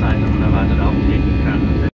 sign side